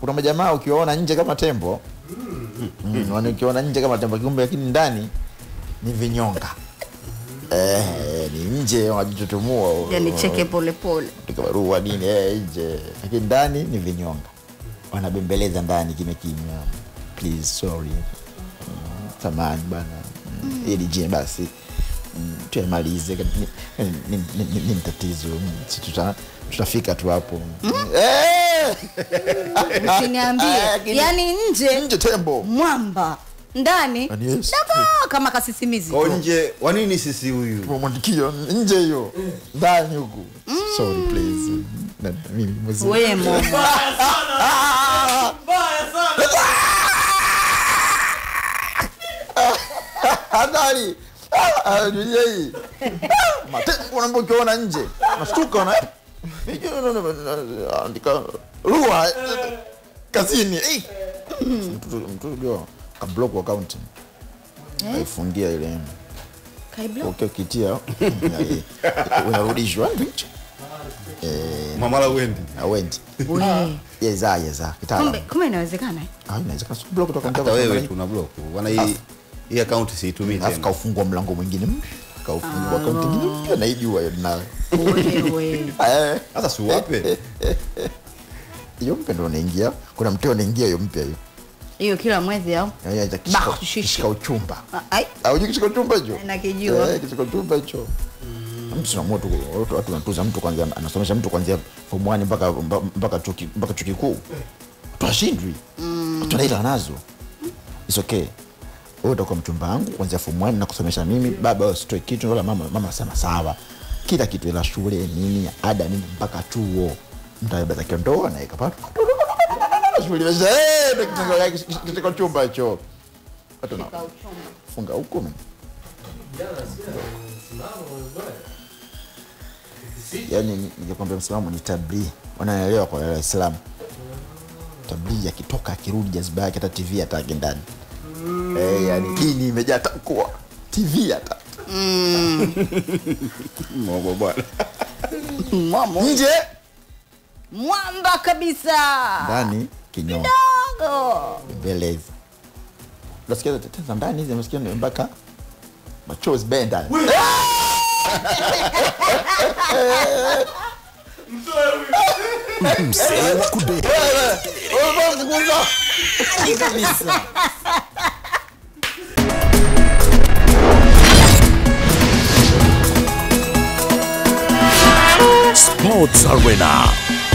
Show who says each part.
Speaker 1: kuna majamaa ukiwaona nje kama tembo. Mm, ukiwaona nje kama tembo kiumbe lakini ndani ni vinyonga. Eh, ni nje wanajitutumua.
Speaker 2: Yani cheke polepole
Speaker 1: katika barua nini eh, nje. Lakini ndani ni vinyonga. Wanabembeleza ndani kimya kimya. Please sorry. Samani bana. Mm, ili je basi. Mm, tuyamalize ni, ni, ni, ni, ni tatizo. Si tuta, tutafika tu hapo. Eh!
Speaker 2: usiniambie
Speaker 1: Ah,
Speaker 2: yani nje
Speaker 1: nje tembo.
Speaker 2: mwamba ndani
Speaker 1: yes.
Speaker 2: dagaa kama kasisimizi
Speaker 3: kwa nje kwa nini sisi huyu?
Speaker 1: Tumemwandikia nje hiyo ndani huku. Sorry please. Na- mimi mwezi-
Speaker 2: wemo
Speaker 1: mbaya sana. Mbaya sana. Hii Ah, matembo unaambia ukiona nje nashtuka na andika lua eh, kazini Eh. Kablock account aifungia ile. Ukitia eh, unarudishwa.
Speaker 3: Mamala uendi.
Speaker 1: awendi yeza yeza
Speaker 2: inawezekana eh?
Speaker 1: Ah, inawezekana. Block kutoka mtandao
Speaker 3: wewe una block. Wana hii hii account siitumii tena.
Speaker 1: kaufungua mlango mwingine. mpya kaufungua akaunti nyingine mpya naijua nayo Eh,
Speaker 3: sasa si
Speaker 1: hiyo mpya ndo unaingia. Kuna mteo unaingia hiyo mpya hiyo.
Speaker 2: Hiyo kila mwezi au?
Speaker 1: Kishika- uchumba. Aujui kishika uchumba hicho? Kishika uchumba hicho. Mtu tunamua tu watu watu wanatuza mtu kwanza anasomesha mtu kwanzia form 1 mpaka mpaka chuo mpaka chuo kikuu. Twashindwi tunaila nazo it's okay wewe utakuwa mchumba wangu kwanzia form 1 na kusomesha mimi baba usitoe kitu wala mama mama sema sawa. Kila kitu ila shule nini ada nini mpaka chuo. Mtu anabeba kiondoa na ikapato kitaka chumba hicho. Funga huko yani nikikwambia msimamo ni tabli wanaelewa kwa waislamu tabli akitoka akirudi jazba yake hata tv atake ndani eh, yani dini imejaa takwa tv hata.
Speaker 3: Mungu bwana.
Speaker 2: Mwamo.
Speaker 1: Nje.
Speaker 2: Mwamba kabisa.
Speaker 1: Ndani kinyonga.
Speaker 2: Dogo
Speaker 1: beleza nasikia za ndani hizi nasikia mpaka machozi benda.
Speaker 4: Mzee wa kudeka Sports Arena.